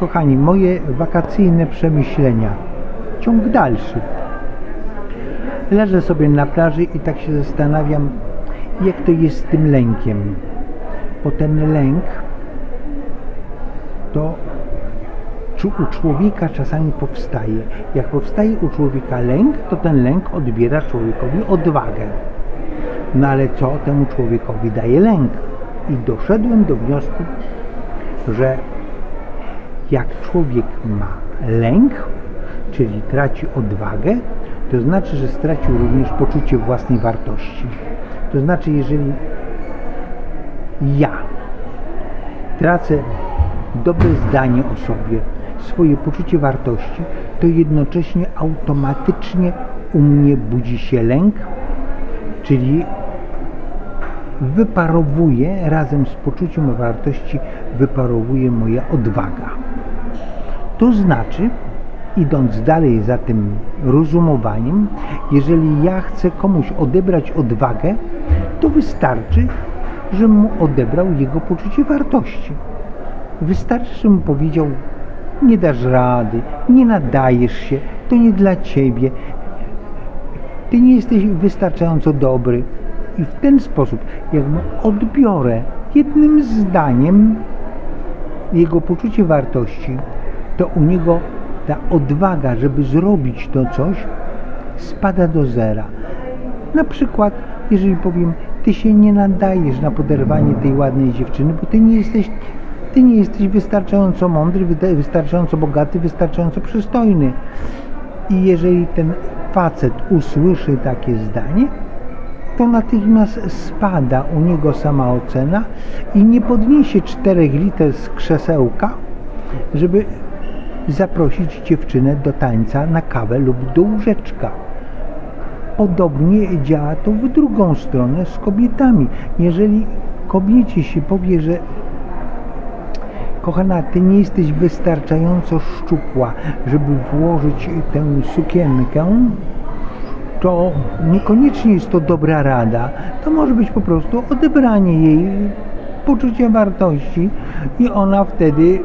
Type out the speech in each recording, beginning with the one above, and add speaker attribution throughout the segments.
Speaker 1: Kochani, moje wakacyjne przemyślenia. Ciąg dalszy. Leżę sobie na plaży i tak się zastanawiam, jak to jest z tym lękiem. Bo ten lęk to u człowieka czasami powstaje. Jak powstaje u człowieka lęk, to ten lęk odbiera człowiekowi odwagę. No ale co temu człowiekowi daje lęk? I doszedłem do wniosku, że jak człowiek ma lęk, czyli traci odwagę, to znaczy, że stracił również poczucie własnej wartości. To znaczy, jeżeli ja tracę dobre zdanie o sobie, swoje poczucie wartości, to jednocześnie automatycznie u mnie budzi się lęk, czyli wyparowuje razem z poczuciem wartości, wyparowuje moja odwaga. To znaczy, idąc dalej za tym rozumowaniem, jeżeli ja chcę komuś odebrać odwagę, to wystarczy, żebym mu odebrał jego poczucie wartości. Wystarczy, żebym powiedział, nie dasz rady, nie nadajesz się, to nie dla ciebie, ty nie jesteś wystarczająco dobry. I w ten sposób, jak mu odbiorę jednym zdaniem jego poczucie wartości, to u niego ta odwaga, żeby zrobić to coś, spada do zera. Na przykład, jeżeli powiem, ty się nie nadajesz na poderwanie tej ładnej dziewczyny, bo ty nie jesteś, ty nie jesteś wystarczająco mądry, wystarczająco bogaty, wystarczająco przystojny. I jeżeli ten facet usłyszy takie zdanie, to natychmiast spada u niego sama ocena i nie podniesie czterech liter z krzesełka, żeby zaprosić dziewczynę do tańca na kawę lub do łóżeczka. Podobnie działa to w drugą stronę z kobietami. Jeżeli kobiecie się powie, że kochana, ty nie jesteś wystarczająco szczupła, żeby włożyć tę sukienkę, to niekoniecznie jest to dobra rada. To może być po prostu odebranie jej poczucia wartości i ona wtedy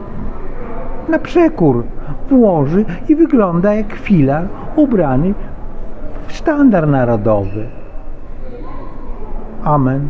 Speaker 1: na przekór włoży i wygląda jak filar ubrany w sztandar narodowy. Amen.